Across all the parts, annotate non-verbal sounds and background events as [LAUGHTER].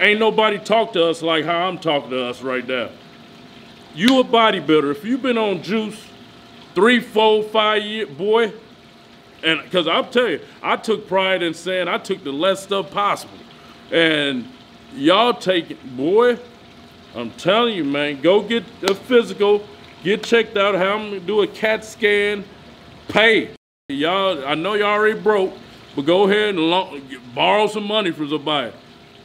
Ain't nobody talk to us like how I'm talking to us right now. You a bodybuilder. If you've been on juice three, four, five years, boy, and because I'll tell you, I took pride in saying I took the less stuff possible. And y'all take it, boy, I'm telling you, man, go get a physical, get checked out, have them do a CAT scan, pay. Y'all, I know y'all already broke, but go ahead and borrow some money from somebody.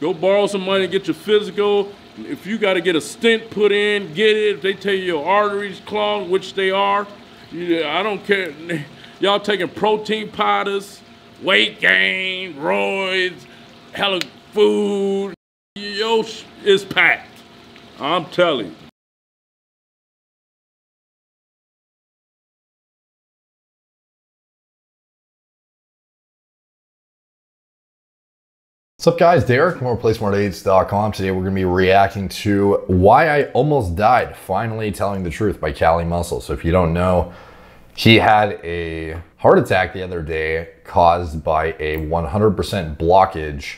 Go borrow some money, and get your physical. If you got to get a stent put in, get it. If they tell you your arteries clogged, which they are, you, I don't care. [LAUGHS] Y'all taking protein powders, weight gain, roids, hella food. Yo, is packed. I'm telling you. What's up guys, Derek, MorePlatesMoreDates.com. Today we're gonna be reacting to Why I Almost Died, Finally Telling the Truth by Kali Muscle. So if you don't know, he had a heart attack the other day caused by a 100% blockage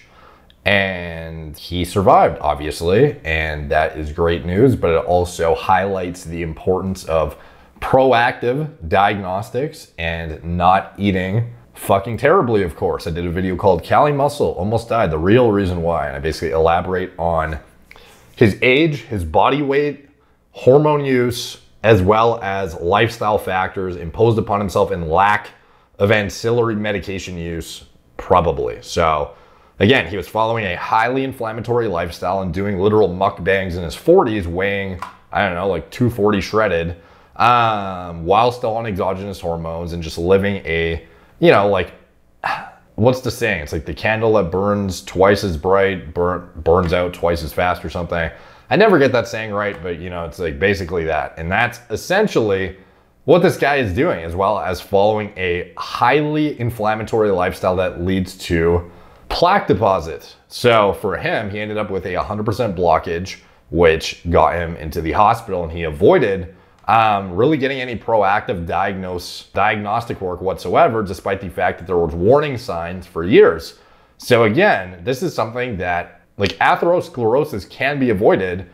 and he survived obviously and that is great news but it also highlights the importance of proactive diagnostics and not eating fucking terribly of course. I did a video called Kali Muscle almost died the real reason why and i basically elaborate on his age his body weight hormone use as well as lifestyle factors imposed upon himself and lack of ancillary medication use probably. So Again, he was following a highly inflammatory lifestyle and doing literal mukbangs in his 40s, weighing, I don't know, like 240 shredded, um, while still on exogenous hormones and just living a, you know, like, what's the saying? It's like the candle that burns twice as bright burn, burns out twice as fast or something. I never get that saying right, but you know, it's like basically that. And that's essentially what this guy is doing, as well as following a highly inflammatory lifestyle that leads to plaque deposit. So for him, he ended up with a 100% blockage, which got him into the hospital and he avoided um, really getting any proactive diagnose, diagnostic work whatsoever, despite the fact that there was warning signs for years. So again, this is something that like atherosclerosis can be avoided.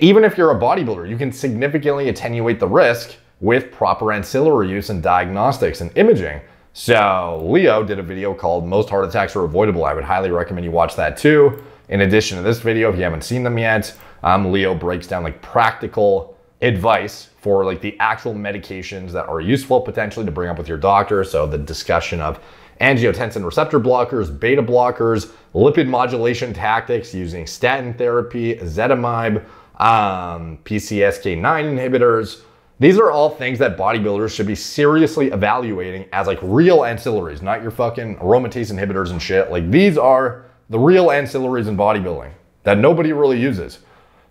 Even if you're a bodybuilder, you can significantly attenuate the risk with proper ancillary use and diagnostics and imaging. So Leo did a video called Most Heart Attacks Are Avoidable. I would highly recommend you watch that too. In addition to this video, if you haven't seen them yet, um, Leo breaks down like practical advice for like the actual medications that are useful potentially to bring up with your doctor. So the discussion of angiotensin receptor blockers, beta blockers, lipid modulation tactics using statin therapy, ezetimibe, um, PCSK9 inhibitors, these are all things that bodybuilders should be seriously evaluating as like real ancillaries, not your fucking aromatase inhibitors and shit. Like these are the real ancillaries in bodybuilding that nobody really uses.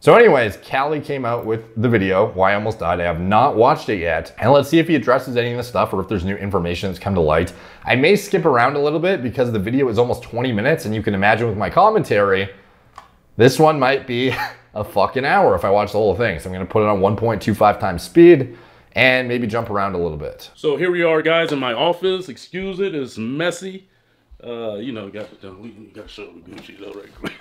So anyways, Kali came out with the video, Why I Almost Died. I have not watched it yet. And let's see if he addresses any of the stuff or if there's new information that's come to light. I may skip around a little bit because the video is almost 20 minutes and you can imagine with my commentary, this one might be [LAUGHS] a fucking hour if I watch the whole thing. So I'm gonna put it on 1.25 times speed and maybe jump around a little bit. So here we are, guys, in my office. Excuse it, it's messy. Uh, you know, got to we got to show the Gucci though, right quick.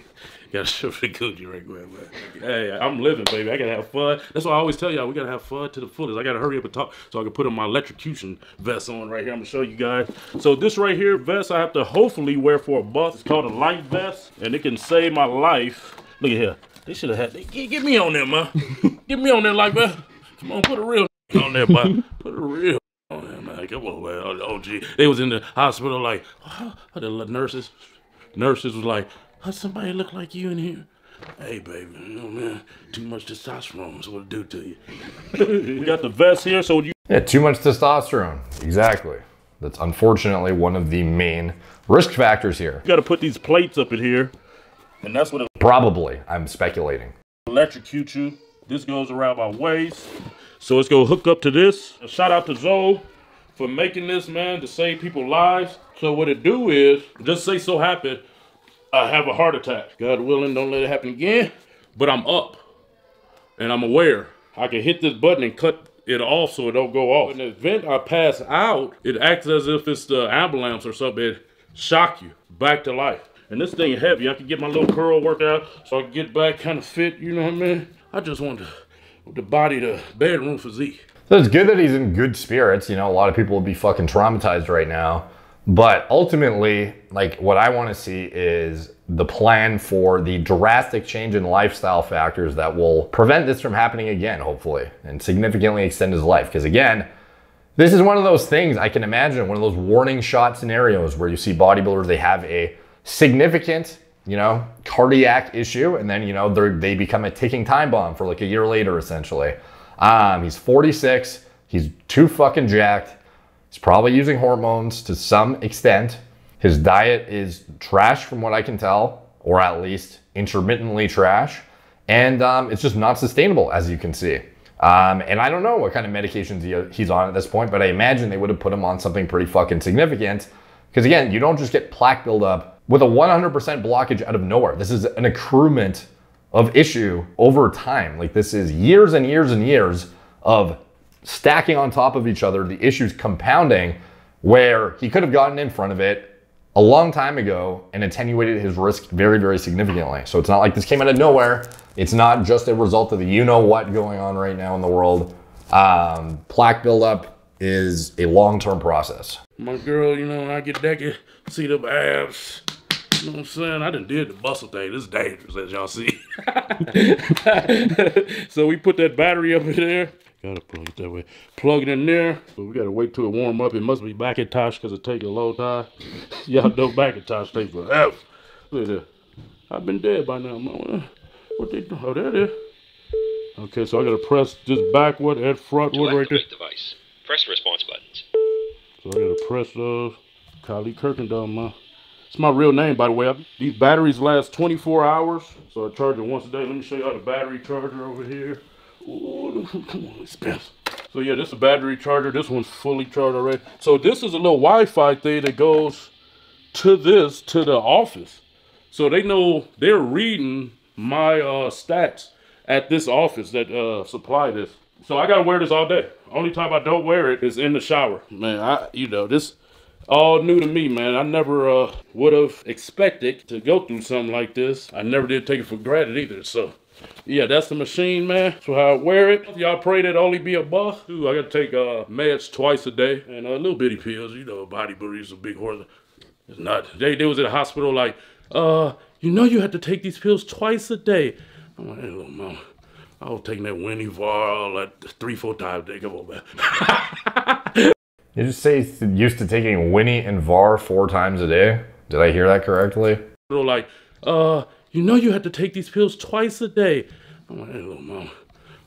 [LAUGHS] got to show the Gucci right quick. Man. Hey, I'm living, baby. I gotta have fun. That's why I always tell y'all we gotta have fun to the fullest. I gotta hurry up and talk so I can put on my electrocution vest on right here. I'm gonna show you guys. So this right here vest I have to hopefully wear for a bus. It's called a LifeVest, and it can save my life. Look at here. They should have had. They, get, get me on there, man. [LAUGHS] get me on there, like man. Come on, put a real [LAUGHS] on there, but put a real on there, man. Come on, man. Oh, gee. They was in the hospital, like, oh, the nurses, nurses was like, oh, somebody look like you in here. Hey, baby, you know, man, too much testosterone is what it do to you. [LAUGHS] we got the vest here, so you. Yeah, too much testosterone. Exactly. That's unfortunately one of the main risk factors here. You got to put these plates up in here, and that's what it Probably, I'm speculating. Electrocute you. This goes around my waist. So it's gonna hook up to this. Shout out to Zoll for making this, man, to save people's lives. So what it do is, just say so happen, I have a heart attack. God willing, don't let it happen again. But I'm up, and I'm aware. I can hit this button and cut it off so it don't go off. In the event I pass out, it acts as if it's the ambulance or something. It shock you back to life. And this thing heavy. I can get my little curl workout so I can get back kind of fit, you know what I mean? I just want to, the body, the bedroom physique. So it's good that he's in good spirits. You know, a lot of people would be fucking traumatized right now. But ultimately, like what I want to see is the plan for the drastic change in lifestyle factors that will prevent this from happening again, hopefully, and significantly extend his life. Because again, this is one of those things I can imagine, one of those warning shot scenarios where you see bodybuilders, they have a significant, you know, cardiac issue, and then, you know, they become a ticking time bomb for like a year later, essentially. Um, he's 46, he's too fucking jacked He's probably using hormones to some extent. His diet is trash from what I can tell, or at least intermittently trash. And um, it's just not sustainable, as you can see. Um, and I don't know what kind of medications he, he's on at this point, but I imagine they would have put him on something pretty fucking significant. Because again, you don't just get plaque buildup with a 100% blockage out of nowhere. This is an accruement of issue over time. Like this is years and years and years of stacking on top of each other, the issues compounding, where he could have gotten in front of it a long time ago and attenuated his risk very, very significantly. So it's not like this came out of nowhere. It's not just a result of the you know what going on right now in the world. Um, plaque buildup is a long term process. My girl, you know, I get naked, see the abs. You know what I'm saying? I done did the bustle thing. This is dangerous, as y'all see. [LAUGHS] so we put that battery up in there. Gotta plug it that way. Plug it in there, but we gotta wait till it warm up. It must be Macintosh because it take a long time. [LAUGHS] Y'all know Macintosh take forever. Look at that. I've been dead by now. What they do? Oh, there it is. Okay, so I gotta press this backward and frontward right there. Device. Press the response buttons. So I gotta press those. Kylie Kirkendall, man. It's my real name, by the way. These batteries last 24 hours, so I charge it once a day. Let me show you how the battery charger over here. Ooh, come on, expensive. So yeah, this is a battery charger. This one's fully charged already. So this is a little Wi-Fi thing that goes to this, to the office. So they know they're reading my uh, stats at this office that uh, supply this. So I gotta wear this all day. Only time I don't wear it is in the shower. Man, I you know this all new to me, man. I never uh, would have expected to go through something like this. I never did take it for granted either. So yeah, that's the machine, man. So how I wear it. Y'all pray that only be a buff. Ooh, I gotta take uh, meds twice a day and a uh, little bitty pills. You know, bodybuilder is a big horse. It's not. They, they was at the hospital like, uh, you know you have to take these pills twice a day. I'm like, hey, little mama. I was taking that Winnie Var like three, four times a day. Come on, man. [LAUGHS] you just say used to taking Winnie and Var four times a day? Did I hear that correctly? Like, uh, you know you had to take these pills twice a day. I'm like, hey, little mom.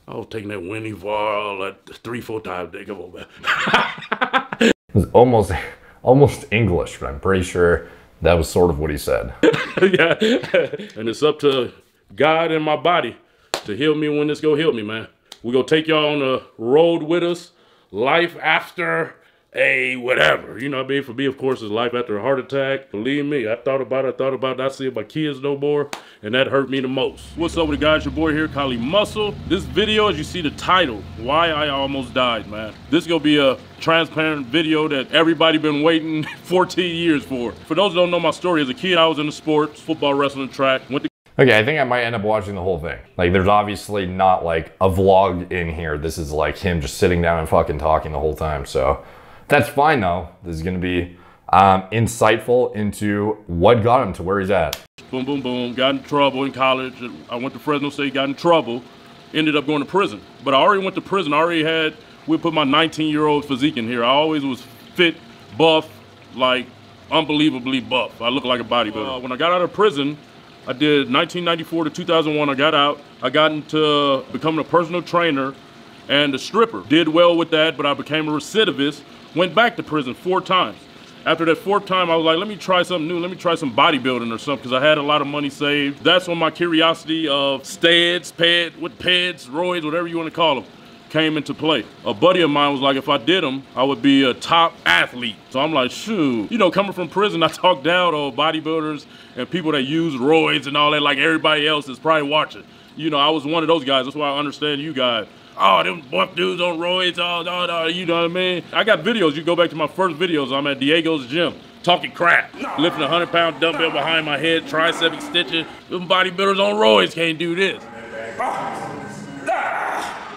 I was taking that Winnie Var like three, four times a day. Come on, man. [LAUGHS] it was almost, almost English, but I'm pretty sure that was sort of what he said. [LAUGHS] yeah, and it's up to God and my body to heal me when this go heal me, man. We're gonna take y'all on the road with us. Life after a whatever. You know what I mean? For me, of course, is life after a heart attack. Believe me, I thought about it, I thought about not seeing my kids no more, and that hurt me the most. What's up with the guys? Your boy here, Kali Muscle. This video, as you see the title, Why I Almost Died, man. This is gonna be a transparent video that everybody been waiting [LAUGHS] 14 years for. For those that don't know my story, as a kid, I was in the sports, football, wrestling, track, went to Okay, I think I might end up watching the whole thing. Like, there's obviously not like a vlog in here. This is like him just sitting down and fucking talking the whole time. So that's fine though. This is gonna be um, insightful into what got him to where he's at. Boom, boom, boom. Got in trouble in college. I went to Fresno State, got in trouble, ended up going to prison. But I already went to prison. I already had, we put my 19 year old physique in here. I always was fit, buff, like unbelievably buff. I look like a bodybuilder. Uh, when I got out of prison, I did 1994 to 2001. I got out. I got into becoming a personal trainer and a stripper. Did well with that, but I became a recidivist Went back to prison four times. After that fourth time, I was like, let me try something new. Let me try some bodybuilding or something because I had a lot of money saved. That's when my curiosity of steads, ped, what peds, roids, whatever you want to call them, came into play. A buddy of mine was like, if I did them, I would be a top athlete. So I'm like, shoot. You know, coming from prison, [LAUGHS] I talk down to bodybuilders and people that use roids and all that like everybody else is probably watching. You know, I was one of those guys. That's why I understand you guys oh, them buff dudes on roids, oh, oh, oh, you know what I mean? I got videos. You go back to my first videos. I'm at Diego's gym. talking crap, lifting a 100 pound dumbbell behind my head, tricep extension. Them bodybuilders on roids can't do this.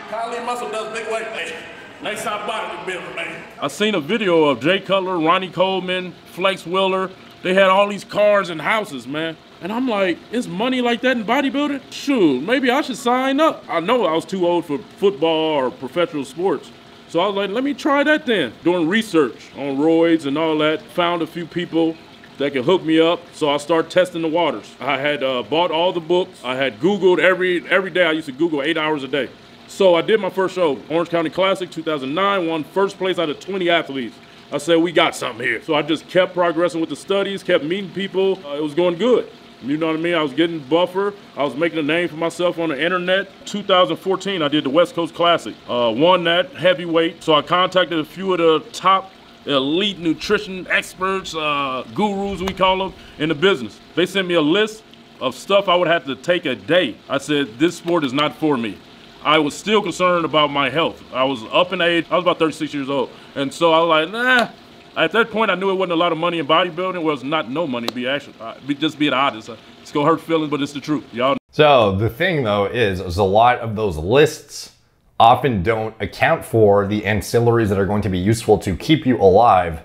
Kali Muscle does big weight, man. Nice top body man. I seen a video of Jay Cutler, Ronnie Coleman, Flex Wheeler. They had all these cars and houses, man. And I'm like, is money like that in bodybuilding? Shoot, maybe I should sign up. I know I was too old for football or professional sports. So I was like, let me try that then. Doing research on roids and all that. Found a few people that could hook me up. So I started testing the waters. I had uh, bought all the books. I had Googled every every day. I used to Google eight hours a day. So I did my first show, Orange County Classic 2009, won first place out of 20 athletes. I said, we got something here. So I just kept progressing with the studies, kept meeting people. Uh, it was going good. You know what I mean? I was getting buffer. I was making a name for myself on the internet. 2014, I did the West Coast Classic. Uh, won that heavyweight. So I contacted a few of the top elite nutrition experts, uh, gurus, we call them, in the business. They sent me a list of stuff I would have to take a day. I said, this sport is not for me. I was still concerned about my health. I was up in age. I was about 36 years old. And so I was like, nah. At that point, I knew it wasn't a lot of money in bodybuilding. It was not no money, be actually, uh, be, just being honest. Uh, it's gonna hurt feelings, but it's the truth. Y'all. So the thing though is, is a lot of those lists often don't account for the ancillaries that are going to be useful to keep you alive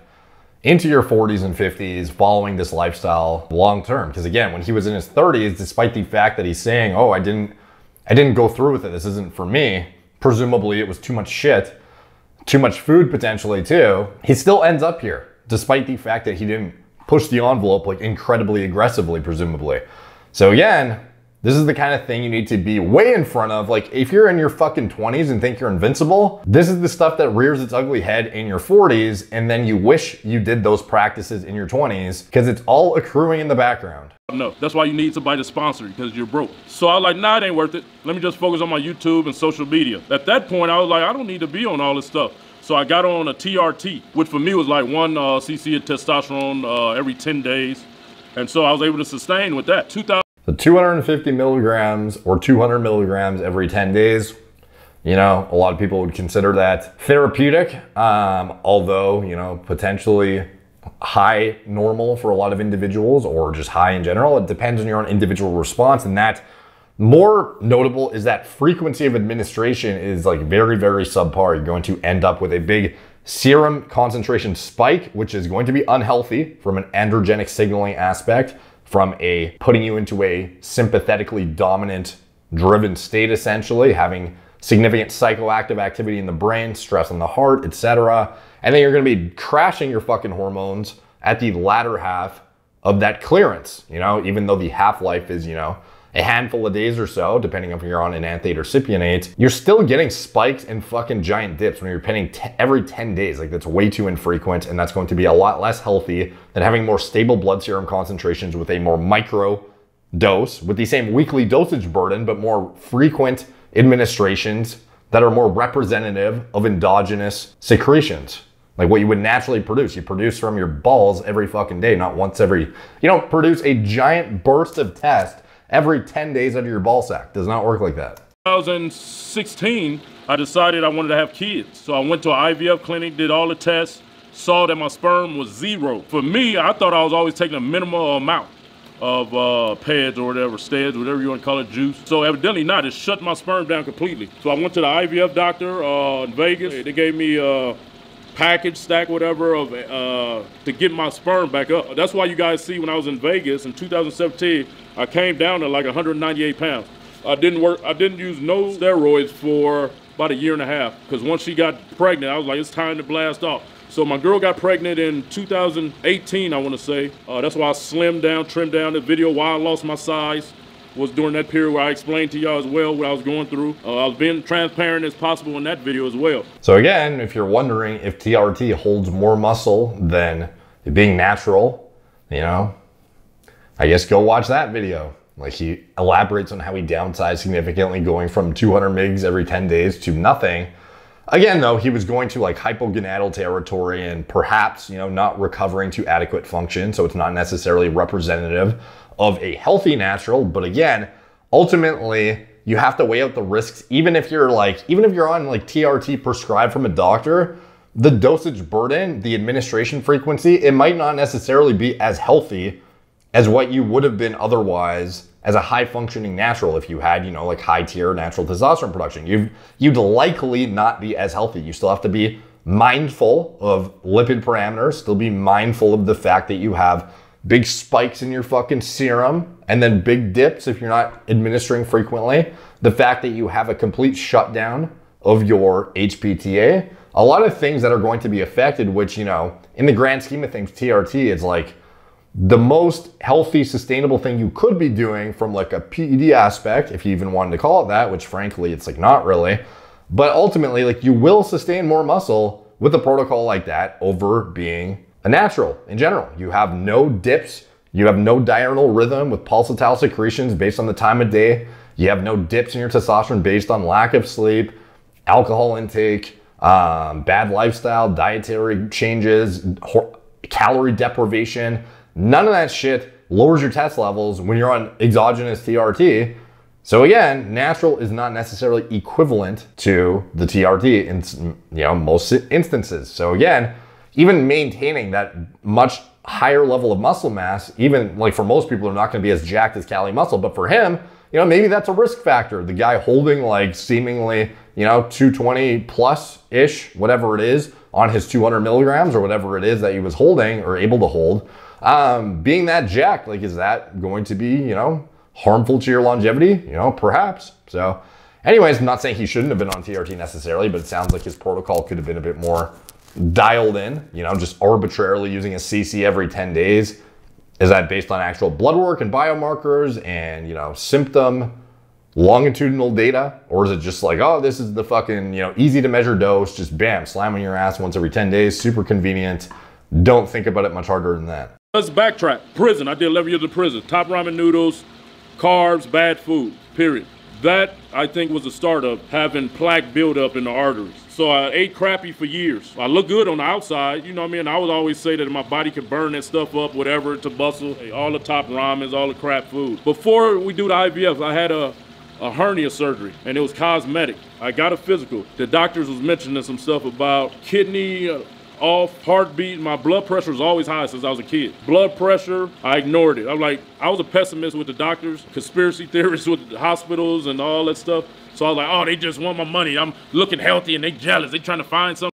into your 40s and 50s following this lifestyle long term. Because again, when he was in his 30s, despite the fact that he's saying, "Oh, I didn't I didn't go through with it. This isn't for me. Presumably it was too much shit, too much food potentially too. He still ends up here, despite the fact that he didn't push the envelope like incredibly aggressively, presumably. So again, this is the kind of thing you need to be way in front of. Like, if you're in your fucking 20s and think you're invincible, this is the stuff that rears its ugly head in your 40s, and then you wish you did those practices in your 20s because it's all accruing in the background. No, that's why you need somebody to sponsor because you're broke. So I was like, nah, it ain't worth it. Let me just focus on my YouTube and social media. At that point, I was like, I don't need to be on all this stuff. So I got on a TRT, which for me was like one uh, cc of testosterone uh, every 10 days. And so I was able to sustain with that. 2000. So 250 milligrams or 200 milligrams every 10 days. You know, a lot of people would consider that therapeutic, um, although, you know, potentially high normal for a lot of individuals or just high in general. It depends on your own individual response. And that more notable is that frequency of administration is like very, very subpar. You're going to end up with a big serum concentration spike, which is going to be unhealthy from an androgenic signaling aspect, from a putting you into a sympathetically dominant driven state, essentially, having significant psychoactive activity in the brain, stress on the heart, etc. And then you're going to be crashing your fucking hormones at the latter half of that clearance, you know, even though the half-life is, you know, a handful of days or so, depending on if you're on enanthate or cypionate, you're still getting spikes and fucking giant dips when you're pinning every 10 days. Like that's way too infrequent and that's going to be a lot less healthy than having more stable blood serum concentrations with a more micro dose with the same weekly dosage burden, but more frequent administrations that are more representative of endogenous secretions. Like what you would naturally produce. You produce from your balls every fucking day, not once every, you don't produce a giant burst of test every 10 days out of your ball sack. Does not work like that. 2016, I decided I wanted to have kids. So I went to an IVF clinic, did all the tests, saw that my sperm was zero. For me, I thought I was always taking a minimal amount of uh, pads or whatever, steds, whatever you want to call it, juice. So evidently not, it shut my sperm down completely. So I went to the IVF doctor uh, in Vegas. They gave me a package stack, whatever, of uh, to get my sperm back up. That's why you guys see when I was in Vegas in 2017, I came down to like 198 pounds. I didn't work, I didn't use no steroids for about a year and a half because once she got pregnant, I was like, it's time to blast off. So my girl got pregnant in 2018, I want to say. Uh, that's why I slimmed down, trimmed down. The video why I lost my size was during that period where I explained to y'all as well what I was going through. Uh, I was being transparent as possible in that video as well. So again, if you're wondering if TRT holds more muscle than being natural, you know, I guess go watch that video. Like he elaborates on how he downsized significantly going from 200 migs every 10 days to nothing Again, though, he was going to like hypogonadal territory and perhaps, you know, not recovering to adequate function. So it's not necessarily representative of a healthy natural. But again, ultimately, you have to weigh out the risks. Even if you're like, even if you're on like TRT prescribed from a doctor, the dosage burden, the administration frequency, it might not necessarily be as healthy as what you would have been otherwise as a high functioning natural if you had, you know, like high tier natural testosterone production. You'd, you'd likely not be as healthy. You still have to be mindful of lipid parameters, still be mindful of the fact that you have big spikes in your fucking serum and then big dips if you're not administering frequently. The fact that you have a complete shutdown of your HPTA, a lot of things that are going to be affected, which, you know, in the grand scheme of things, TRT is like the most healthy, sustainable thing you could be doing from like a PED aspect, if you even wanted to call it that, which frankly, it's like not really. But ultimately, like you will sustain more muscle with a protocol like that over being a natural in general. You have no dips. You have no diurnal rhythm with pulsatile secretions based on the time of day. You have no dips in your testosterone based on lack of sleep, alcohol intake, um, bad lifestyle, dietary changes, calorie deprivation. None of that shit lowers your test levels when you're on exogenous TRT. So again, natural is not necessarily equivalent to the TRT in you know most instances. So again, even maintaining that much higher level of muscle mass, even like for most people they're not going to be as jacked as Kali Muscle, but for him, you know, maybe that's a risk factor. The guy holding like seemingly, you know, 220 plus ish, whatever it is, on his 200 milligrams or whatever it is that he was holding or able to hold, um, being that jacked, like, is that going to be, you know, harmful to your longevity? You know, perhaps. So, anyways, I'm not saying he shouldn't have been on TRT necessarily, but it sounds like his protocol could have been a bit more dialed in, you know, just arbitrarily using a CC every 10 days is that based on actual blood work and biomarkers and, you know, symptom longitudinal data? Or is it just like, oh, this is the fucking, you know, easy to measure dose, just bam, slam on your ass once every 10 days, super convenient. Don't think about it much harder than that. Let's backtrack. Prison. I did 11 years of prison. Top ramen noodles, carbs, bad food, period. That, I think, was the start of having plaque buildup in the arteries. So I ate crappy for years. I look good on the outside, you know what I mean? I would always say that my body can burn that stuff up, whatever, to bustle, all the top ramens, all the crap food. Before we do the IVF, I had a, a hernia surgery and it was cosmetic. I got a physical. The doctors was mentioning some stuff about kidney, uh, off, heartbeat. My blood pressure was always high since I was a kid. Blood pressure, I ignored it. I'm like, I was a pessimist with the doctors, conspiracy [LAUGHS] theorists with the hospitals and all that stuff. So I was like, oh, they just want my money. I'm looking healthy and they jealous. They trying to find something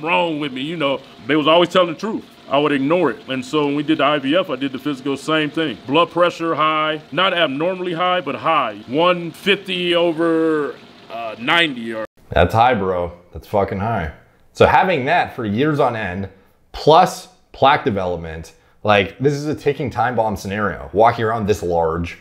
wrong with me. You know, they was always telling the truth. I would ignore it. And so when we did the IVF, I did the physical, same thing. Blood pressure high, not abnormally high, but high. 150 over uh, 90 or. That's high, bro. That's fucking high. So having that for years on end, plus plaque development, like this is a ticking time bomb scenario. Walking around this large,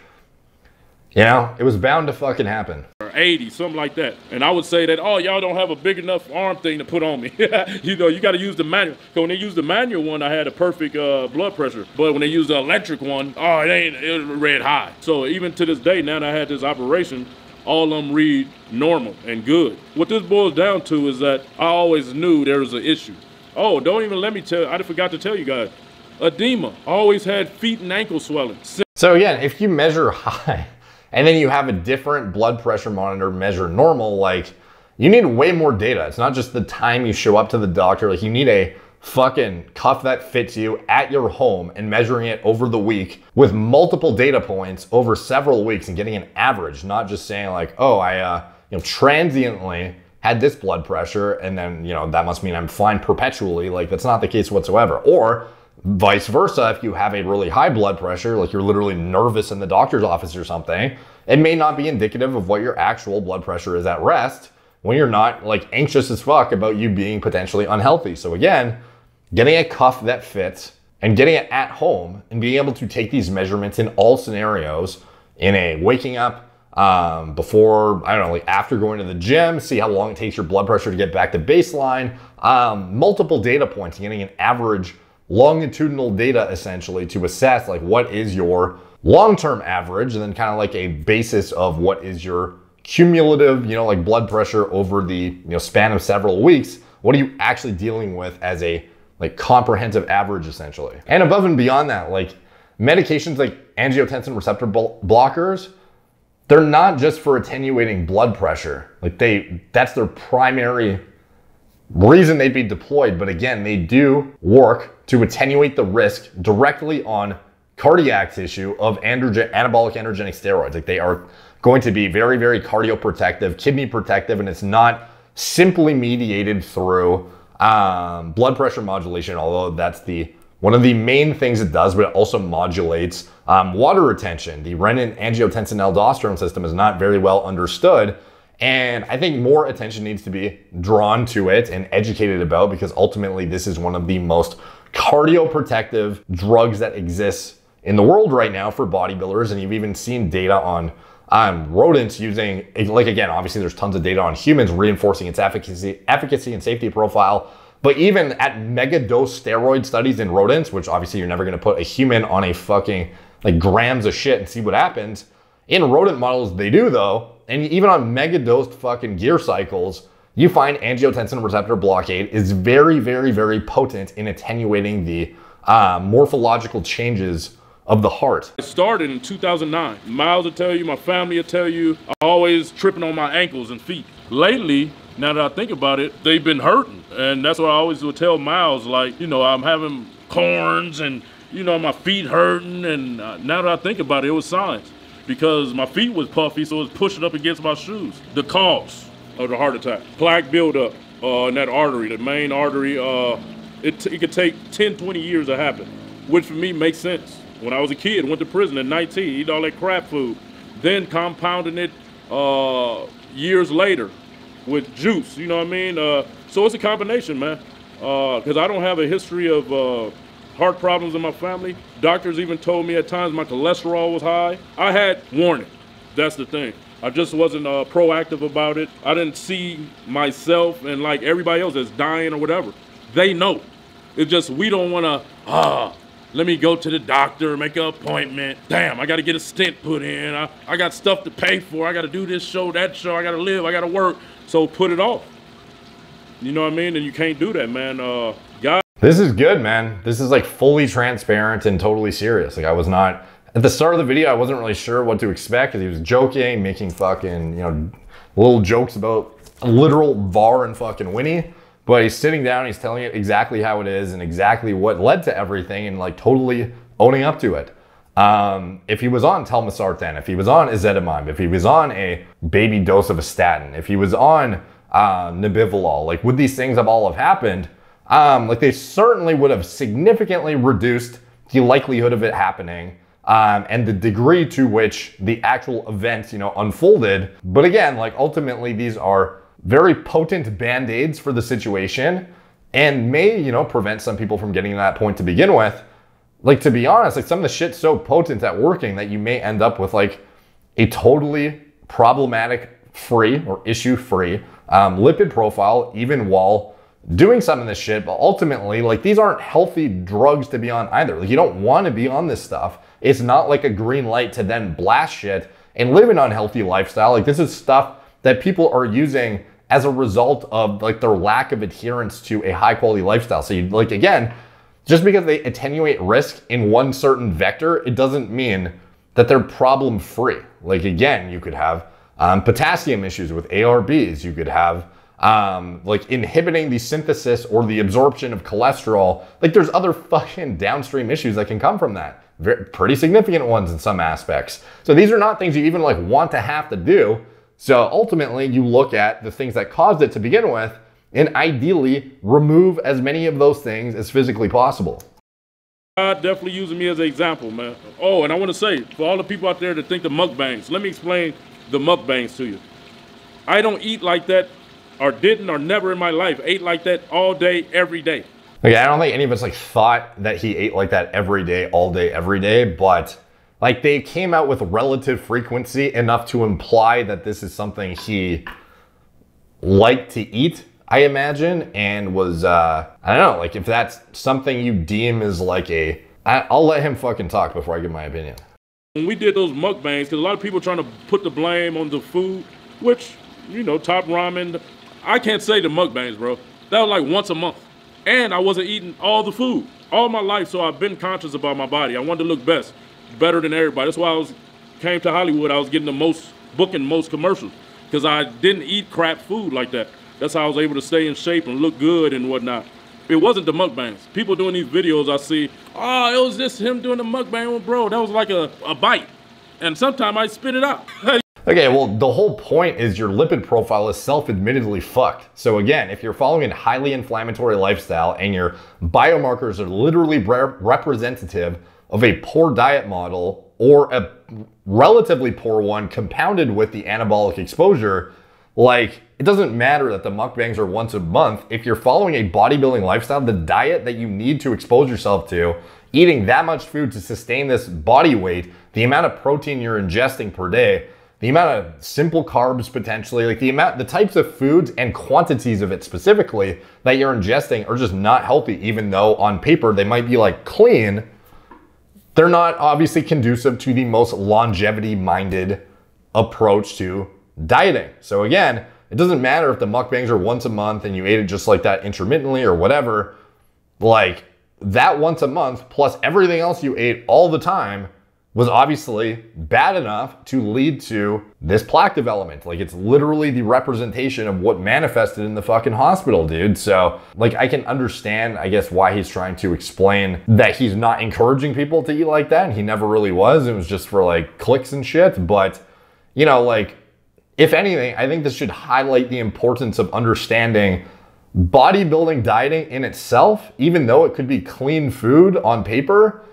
you know, it was bound to fucking happen. 80, something like that. And I would say that, oh, y'all don't have a big enough arm thing to put on me. [LAUGHS] you know, you got to use the manual. So when they used the manual one, I had a perfect uh, blood pressure. But when they used the electric one, oh, it ain't, it read high. So even to this day, now that I had this operation, all of them read normal and good. What this boils down to is that I always knew there was an issue. Oh, don't even let me tell, I forgot to tell you guys. Edema, always had feet and ankle swelling. So again, if you measure [LAUGHS] high, and then you have a different blood pressure monitor measure normal, like you need way more data. It's not just the time you show up to the doctor. Like you need a fucking cuff that fits you at your home and measuring it over the week with multiple data points over several weeks and getting an average, not just saying like, oh, I, uh, you know, transiently had this blood pressure and then, you know, that must mean I'm fine perpetually. Like that's not the case whatsoever. Or Vice versa, if you have a really high blood pressure, like you're literally nervous in the doctor's office or something, it may not be indicative of what your actual blood pressure is at rest when you're not like anxious as fuck about you being potentially unhealthy. So again, getting a cuff that fits and getting it at home and being able to take these measurements in all scenarios in a waking up um, before, I don't know, like after going to the gym, see how long it takes your blood pressure to get back to baseline, um, multiple data points getting an average longitudinal data essentially to assess like what is your long-term average and then kind of like a basis of what is your cumulative, you know, like blood pressure over the, you know, span of several weeks. What are you actually dealing with as a like comprehensive average essentially? And above and beyond that, like medications like angiotensin receptor blockers, they're not just for attenuating blood pressure. Like they that's their primary reason they'd be deployed. But again, they do work to attenuate the risk directly on cardiac tissue of androgen, anabolic androgenic steroids. Like they are going to be very, very cardioprotective, kidney protective, and it's not simply mediated through um, blood pressure modulation, although that's the one of the main things it does, but it also modulates um, water retention. The renin angiotensin aldosterone system is not very well understood. And I think more attention needs to be drawn to it and educated about because ultimately this is one of the most cardioprotective drugs that exists in the world right now for bodybuilders. And you've even seen data on um, rodents using, like again, obviously there's tons of data on humans reinforcing its efficacy, efficacy and safety profile but even at mega dose steroid studies in rodents, which obviously you're never going to put a human on a fucking like grams of shit and see what happens. In rodent models, they do though. And even on mega dosed fucking gear cycles, you find angiotensin receptor blockade is very, very, very potent in attenuating the uh, morphological changes of the heart. It started in 2009. Miles will tell you, my family will tell you, I'm always tripping on my ankles and feet. Lately, now that I think about it, they've been hurting. And that's what I always would tell Miles, like, you know, I'm having corns and, you know, my feet hurting. And uh, now that I think about it, it was signs because my feet was puffy, so it was pushing up against my shoes. The cause of the heart attack, plaque buildup uh, in that artery, the main artery, uh, it, it could take 10, 20 years to happen, which for me makes sense. When I was a kid, went to prison at 19, eat all that crap food, then compounding it uh, years later with juice. You know what I mean? Uh, so it's a combination, man. Because uh, I don't have a history of uh, heart problems in my family. Doctors even told me at times my cholesterol was high. I had warning. That's the thing. I just wasn't uh, proactive about it. I didn't see myself and like everybody else that's dying or whatever. They know. It's just we don't want to. Ah, let me go to the doctor, make an appointment. Damn, I got to get a stent put in. I, I got stuff to pay for. I got to do this show, that show. I got to live. I got to work. So put it off. You know what I mean? And you can't do that, man. Uh, God. This is good, man. This is like fully transparent and totally serious. Like I was not at the start of the video. I wasn't really sure what to expect because he was joking, making fucking you know little jokes about literal VAR and fucking Winnie. But he's sitting down, he's telling it exactly how it is and exactly what led to everything and like totally owning up to it. Um, if he was on telmisartan, if he was on ezetimibe, if he was on a baby dose of a statin, if he was on uh, like would these things have all have happened? Um, like they certainly would have significantly reduced the likelihood of it happening um, and the degree to which the actual events, you know, unfolded. But again, like ultimately these are very potent band-aids for the situation and may, you know, prevent some people from getting to that point to begin with like to be honest, like some of the shit's so potent at working that you may end up with like a totally problematic free or issue free um, lipid profile, even while doing some of this shit. But ultimately, like these aren't healthy drugs to be on either. Like you don't want to be on this stuff. It's not like a green light to then blast shit and live an unhealthy lifestyle. Like this is stuff that people are using as a result of like their lack of adherence to a high quality lifestyle. So you like again, just because they attenuate risk in one certain vector, it doesn't mean that they're problem free. Like again, you could have um, potassium issues with ARBs. You could have um, like inhibiting the synthesis or the absorption of cholesterol. Like there's other fucking downstream issues that can come from that. Very, pretty significant ones in some aspects. So these are not things you even like want to have to do. So ultimately, you look at the things that caused it to begin with and ideally remove as many of those things as physically possible. God definitely using me as an example, man. Oh, and I want to say, for all the people out there that think the mukbangs, let me explain the mukbangs to you. I don't eat like that, or didn't, or never in my life ate like that all day, every day. Okay, I don't think any of us like thought that he ate like that every day, all day, every day, but like they came out with relative frequency enough to imply that this is something he liked to eat I imagine, and was, uh, I don't know, like if that's something you deem as like a, I, I'll let him fucking talk before I give my opinion. When we did those mukbangs, because a lot of people trying to put the blame on the food, which, you know, top ramen, I can't say the mukbangs, bro. That was like once a month. And I wasn't eating all the food all my life, so I've been conscious about my body. I wanted to look best, better than everybody. That's why I was came to Hollywood. I was getting the most booking most commercials because I didn't eat crap food like that. That's how I was able to stay in shape and look good and whatnot. It wasn't the mukbangs. People doing these videos, I see, oh, it was just him doing the mukbang. Well, bro, that was like a, a bite. And sometimes I spit it out. [LAUGHS] Okay, well, the whole point is your lipid profile is self-admittedly fucked. So again, if you're following a highly inflammatory lifestyle and your biomarkers are literally re- representative of a poor diet model or a relatively poor one compounded with the anabolic exposure, like it doesn't matter that the mukbangs are once a month. If you're following a bodybuilding lifestyle, the diet that you need to expose yourself to, eating that much food to sustain this body weight, the amount of protein you're ingesting per day, the amount of simple carbs potentially, like the amount, the types of foods and quantities of it specifically that you're ingesting are just not healthy, even though on paper they might be like clean. They're not obviously conducive to the most longevity minded approach to dieting. So again, it doesn't matter if the mukbangs are once a month and you ate it just like that intermittently or whatever. Like that once a month plus everything else you ate all the time was obviously bad enough to lead to this plaque development. Like it's literally the representation of what manifested in the fucking hospital, dude. So, like I can understand, I guess, why he's trying to explain that he's not encouraging people to eat like that. And he never really was. It was just for like clicks and shit. But, you know, like, if anything, I think this should highlight the importance of understanding bodybuilding dieting in itself, even though it could be clean food on paper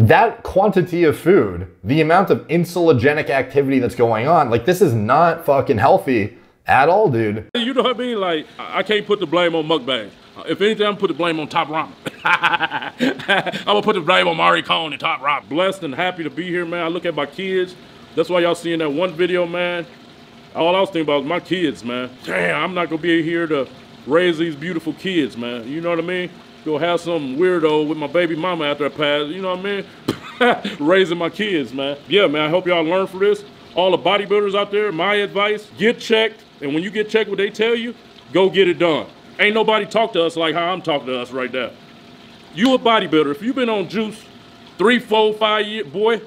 that quantity of food, the amount of insulinogenic activity that's going on, like this is not fucking healthy at all, dude. You know what I mean? Like, I can't put the blame on mukbang. Uh, if anything, I'm put the blame on Top Ramen. [LAUGHS] I'm gonna put the blame on Maruchan and Top Ramen. Blessed and happy to be here, man. I look at my kids. That's why y'all seeing that one video, man. All I was thinking about was my kids, man. Damn, I'm not gonna be here to raise these beautiful kids, man. You know what I mean? Go have some weirdo with my baby mama after I pass, you know what I mean? [LAUGHS] Raising my kids, man. Yeah, man, I hope y'all learn from this. All the bodybuilders out there, my advice, get checked. And when you get checked what they tell you, go get it done. Ain't nobody talk to us like how I'm talking to us right now. You a bodybuilder. If you've been on juice three, four, five years, boy,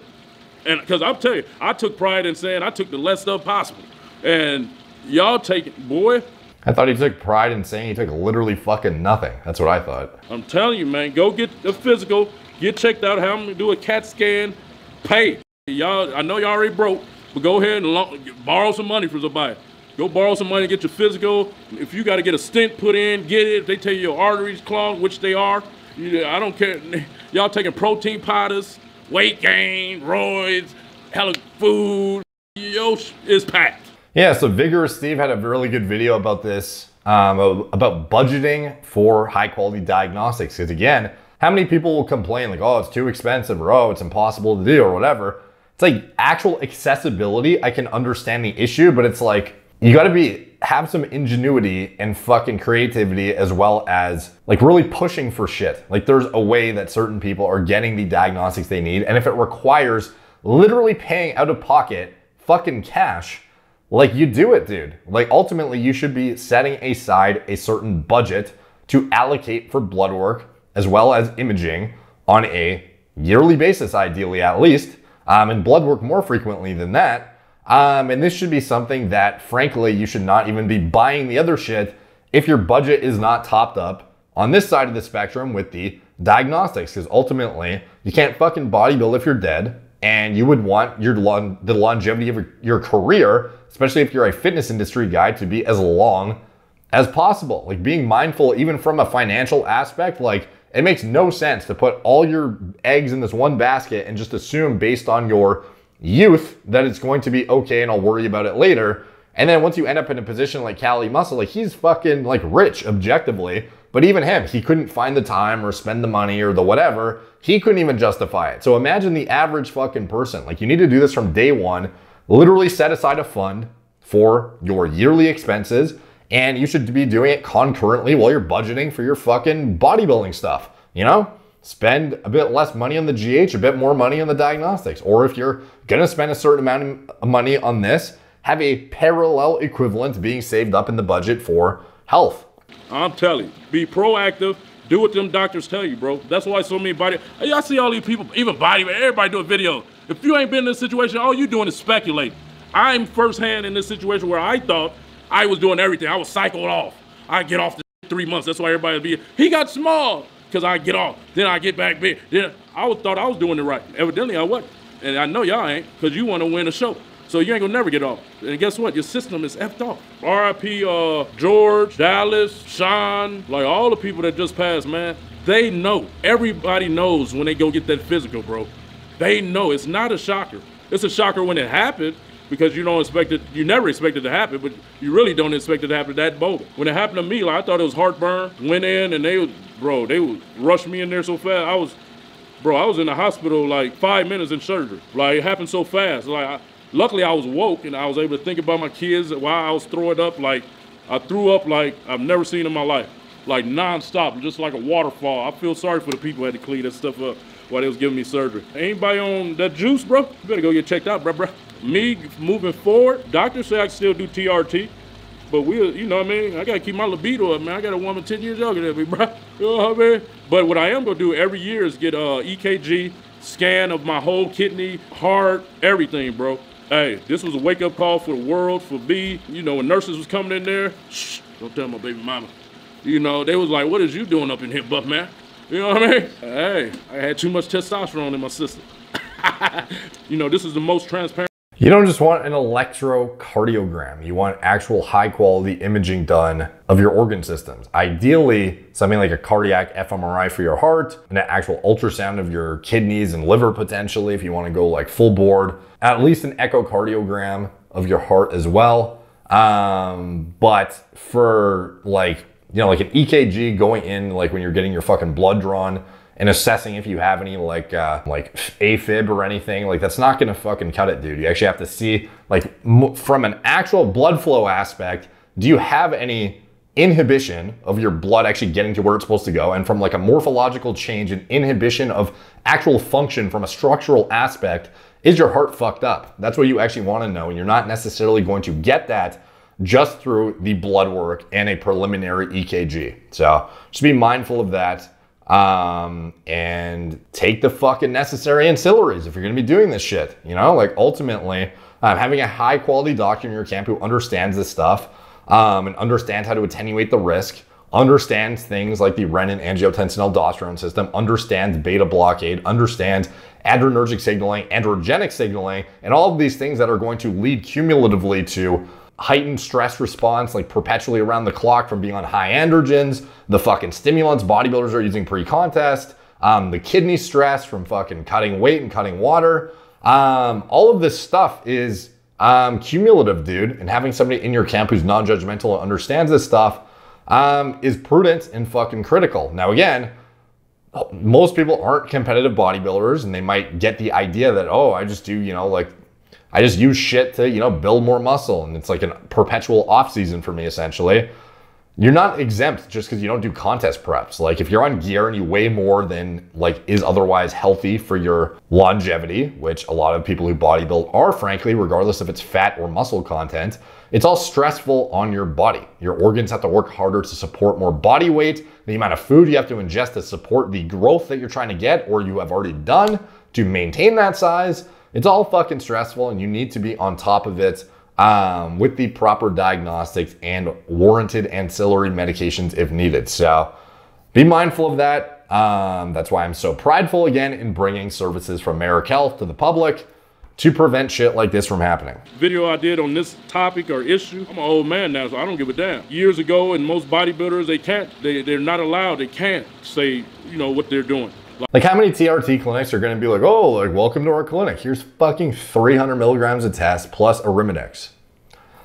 and because I'm telling you, I took pride in saying I took the less stuff possible. And y'all take it, boy, I thought he took pride in saying he took literally fucking nothing. That's what I thought. I'm telling you, man, go get the physical, get checked out, have them do a CAT scan, pay. Y'all, I know y'all already broke, but go ahead and borrow some money from somebody. Go borrow some money, get your physical. If you got to get a stent put in, get it. If they tell you your arteries clogged, which they are, I don't care. [LAUGHS] Y'all taking protein powders, weight gain, roids, hella food. Yo, is packed. Yeah, so Vigorous Steve had a really good video about this, um, about budgeting for high quality diagnostics. Because again, how many people will complain like, oh, it's too expensive or oh, it's impossible to do or whatever. It's like actual accessibility. I can understand the issue, but it's like you got to be have some ingenuity and fucking creativity as well as like really pushing for shit. Like there's a way that certain people are getting the diagnostics they need, and if it requires literally paying out of pocket fucking cash like you do it, dude. Like ultimately, you should be setting aside a certain budget to allocate for blood work as well as imaging on a yearly basis, ideally at least, um, and blood work more frequently than that. Um, and this should be something that, frankly, you should not even be buying the other shit if your budget is not topped up on this side of the spectrum with the diagnostics. Because ultimately, you can't fucking bodybuild if you're dead, and you would want your the longevity of your career especially if you're a fitness industry guy, to be as long as possible. Like being mindful, even from a financial aspect, like it makes no sense to put all your eggs in this one basket and just assume based on your youth that it's going to be okay and I'll worry about it later. And then once you end up in a position like Kali Muscle, like he's fucking like rich objectively, but even him, he couldn't find the time or spend the money or the whatever. He couldn't even justify it. So imagine the average fucking person. Like you need to do this from day one literally set aside a fund for your yearly expenses and you should be doing it concurrently while you're budgeting for your fucking bodybuilding stuff. You know, spend a bit less money on the GH, a bit more money on the diagnostics. Or if you're gonna spend a certain amount of money on this, have a parallel equivalent being saved up in the budget for health. I'm telling you, be proactive. Do what them doctors tell you, bro. That's why so many body. I see all these people, even body, everybody doing video. If you ain't been in this situation, all you doing is speculating. I'm firsthand in this situation where I thought I was doing everything. I was cycled off. I get off the three months. That's why everybody be. He got small because I get off. Then I get back big. Then I was, thought I was doing it right. Evidently I wasn't. And I know y'all ain't because you want to win a show. So you ain't gonna never get off. And guess what? Your system is effed off. RIP uh, George, Dallas, Sean, like all the people that just passed, man. They know. Everybody knows when they go get that physical, bro. They know. It's not a shocker. It's a shocker when it happened because you don't expect it, you never expect it to happen, but you really don't expect it to happen that bold. When it happened to me, like I thought it was heartburn. Went in and they, would, bro, they would rush me in there so fast. I was, bro, I was in the hospital like five minutes in surgery. Like it happened so fast. Like I, luckily I was woke and I was able to think about my kids while I was throwing up. Like I threw up like I've never seen in my life, like nonstop, just like a waterfall. I feel sorry for the people who had to clean that stuff up while they was giving me surgery. Anybody on that juice, bro? You better go get checked out, bro, bro. Me moving forward, doctors say I can still do TRT. But we, you know what I mean? I gotta keep my libido up, man. I got a woman 10 years younger than me, bro. [LAUGHS] You know what I mean? But what I am gonna do every year is get uh, a EKG scan of my whole kidney, heart, everything, bro. Hey, this was a wake up call for the world, for me. You know, when nurses was coming in there, shh, don't tell my baby mama. You know, they was like, what is you doing up in here, buff man? You know what I mean? Hey, I had too much testosterone in my system. [LAUGHS] you know, this is the most transparent. You don't just want an electrocardiogram. You want actual high quality imaging done of your organ systems. Ideally, something like a cardiac fMRI for your heart, and an actual ultrasound of your kidneys and liver potentially if you want to go like full board. At least an echocardiogram of your heart as well. Um, but for like, you know, like an EKG going in, like when you're getting your fucking blood drawn, and assessing if you have any like uh, like AFib or anything. Like that's not gonna fucking cut it, dude. You actually have to see like from an actual blood flow aspect. Do you have any inhibition of your blood actually getting to where it's supposed to go? And from like a morphological change and inhibition of actual function from a structural aspect, is your heart fucked up? That's what you actually want to know, and you're not necessarily going to get that just through the blood work and a preliminary EKG. So just be mindful of that um, and take the fucking necessary ancillaries if you're gonna be doing this shit. You know, like ultimately, um, having a high quality doctor in your camp who understands this stuff um, and understands how to attenuate the risk, understands things like the renin angiotensin aldosterone system, understands beta blockade, understands adrenergic signaling, androgenic signaling, and all of these things that are going to lead cumulatively to heightened stress response like perpetually around the clock from being on high androgens, the fucking stimulants bodybuilders are using pre-contest, um, the kidney stress from fucking cutting weight and cutting water. Um, all of this stuff is um, cumulative, dude. And having somebody in your camp who's non-judgmental and understands this stuff um, is prudent and fucking critical. Now, again, most people aren't competitive bodybuilders and they might get the idea that, oh, I just do, you know, like I just use shit to, you know, build more muscle. And it's like a perpetual off season for me, essentially. You're not exempt just because you don't do contest preps. Like if you're on gear and you weigh more than like is otherwise healthy for your longevity, which a lot of people who bodybuild are, frankly, regardless if it's fat or muscle content, it's all stressful on your body. Your organs have to work harder to support more body weight, the amount of food you have to ingest to support the growth that you're trying to get or you have already done to maintain that size. It's all fucking stressful and you need to be on top of it um, with the proper diagnostics and warranted ancillary medications if needed. So be mindful of that. Um, that's why I'm so prideful again in bringing services from Merrick Health to the public to prevent shit like this from happening. Video I did on this topic or issue, I'm an old man now, so I don't give a damn. Years ago, and most bodybuilders, they can't, they, they're not allowed, they can't say, you know, what they're doing. Like how many TRT clinics are going to be like, oh, like welcome to our clinic. Here's fucking 300 milligrams of test plus Arimidex.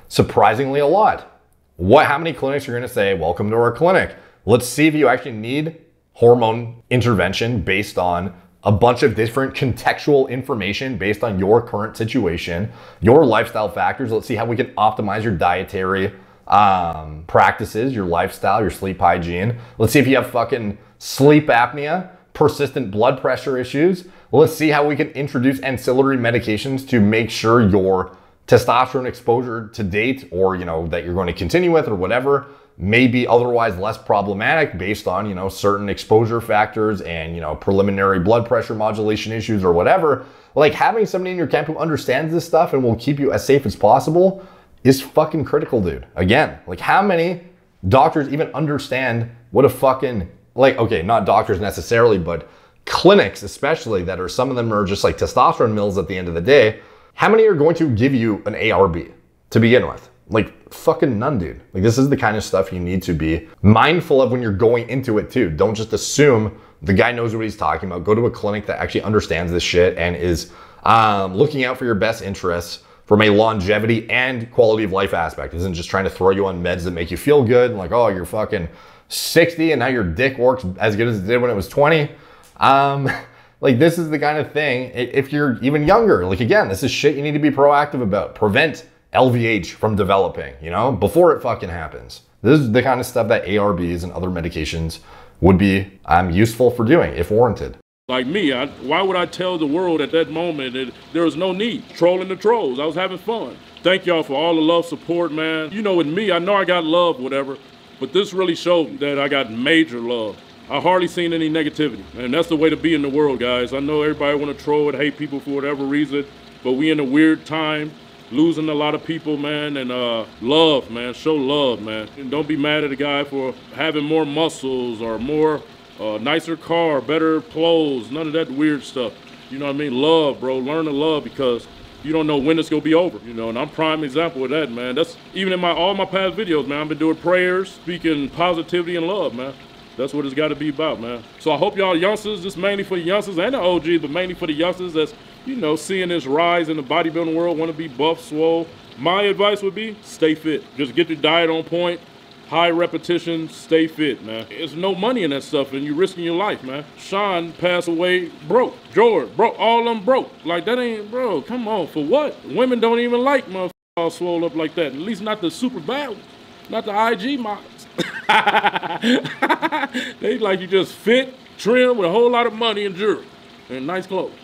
Surprisingly a lot. What? How many clinics are going to say, welcome to our clinic? Let's see if you actually need hormone intervention based on a bunch of different contextual information based on your current situation, your lifestyle factors. Let's see how we can optimize your dietary um, practices, your lifestyle, your sleep hygiene. Let's see if you have fucking sleep apnea persistent blood pressure issues, let's see how we can introduce ancillary medications to make sure your testosterone exposure to date or you know that you're going to continue with or whatever may be otherwise less problematic based on you know certain exposure factors and you know preliminary blood pressure modulation issues or whatever like having somebody in your camp who understands this stuff and will keep you as safe as possible is fucking critical, dude. Again, like how many doctors even understand what a fucking, like, okay, not doctors necessarily, but clinics, especially that are some of them are just like testosterone mills at the end of the day. How many are going to give you an ARB to begin with? Like fucking none, dude. Like this is the kind of stuff you need to be mindful of when you're going into it too. Don't just assume the guy knows what he's talking about. Go to a clinic that actually understands this shit and is um, looking out for your best interests from a longevity and quality of life aspect. Isn't just trying to throw you on meds that make you feel good. Like, oh, you're fucking 60 and now your dick works as good as it did when it was 20. Um, [LAUGHS] like this is the kind of thing, if you're even younger, like again, this is shit you need to be proactive about. Prevent LVH from developing, you know, before it fucking happens. This is the kind of stuff that ARBs and other medications would be um, useful for doing if warranted. Like me, I, why would I tell the world at that moment that there was no need? Trolling the trolls. I was having fun. Thank y'all for all the love, support, man. You know, with me, I know I got love, whatever, but this really showed that I got major love. I hardly seen any negativity, and that's the way to be in the world, guys. I know everybody want to troll and hate people for whatever reason, but we in a weird time losing a lot of people, man, and uh, love, man. Show love, man. And don't be mad at a guy for having more muscles or more uh, nicer car, better clothes, none of that weird stuff. You know what I mean? Love, bro. Learn to love because you don't know when it's gonna be over. You know, and I'm prime example of that, man. That's even in my all my past videos, man. I've been doing prayers, speaking positivity and love, man. That's what it's got to be about, man. So I hope y'all youngsters, this mainly for the youngsters and the OGs, but mainly for the youngsters that's, you know, seeing this rise in the bodybuilding world, want to be buff, swole. My advice would be stay fit. Just get your diet on point, high repetition, stay fit, man. There's no money in that stuff, and you're risking your life, man. Sean passed away broke. George broke. All them broke. Like, that ain't, bro, come on, for what? Women don't even like motherfuckers all swole up like that. At least not the super bad ones. Not the IG models. [LAUGHS] they like you just fit, trim with a whole lot of money and jewelry and nice clothes,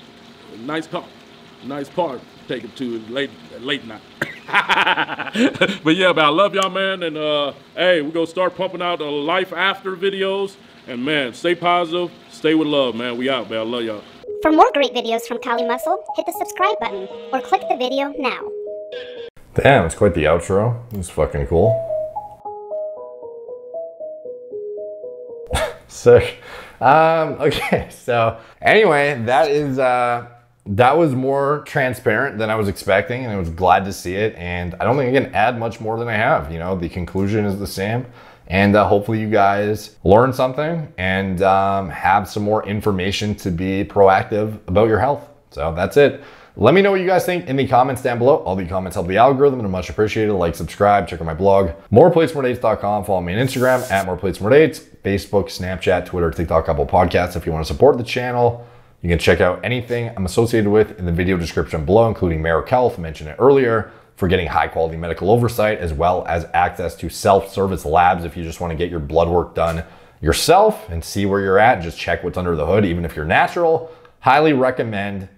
nice car, nice party. Take it to late late night. [LAUGHS] but yeah, but I love y'all, man. And uh, hey, we're gonna start pumping out the life after videos. And man, stay positive, stay with love, man. We out, man. I love y'all. For more great videos from Kali Muscle, hit the subscribe button or click the video now. Damn, it's quite the outro. It's fucking cool. [LAUGHS] Sick. Um, [LAUGHS] okay, so anyway, that is uh, that was more transparent than I was expecting, and I was glad to see it. And I don't think I can add much more than I have. You know, the conclusion is the same. And uh, hopefully, you guys learn something and um, have some more information to be proactive about your health. So that's it. Let me know what you guys think in the comments down below. All the comments help the algorithm and are much appreciated. Like, subscribe, check out my blog, MorePlatesMoreDates.com. Follow me on Instagram at moreplates.moredates, Facebook, Snapchat, Twitter, TikTok, Apple Podcasts. If you want to support the channel, you can check out anything I'm associated with in the video description below, including Merrick Health, mentioned it earlier, for getting high quality medical oversight, as well as access to self-service labs if you just want to get your blood work done yourself and see where you're at. Just check what's under the hood, even if you're natural. Highly recommend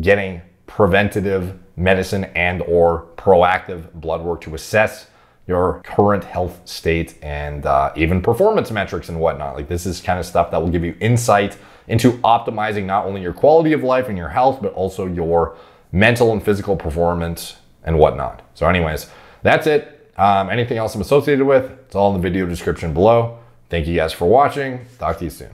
getting preventative medicine and or proactive blood work to assess your current health state and uh, even performance metrics and whatnot. Like this is kind of stuff that will give you insight into optimizing not only your quality of life and your health, but also your mental and physical performance and whatnot. So anyways, that's it. Um, anything else I'm associated with, it's all in the video description below. Thank you guys for watching. Talk to you soon.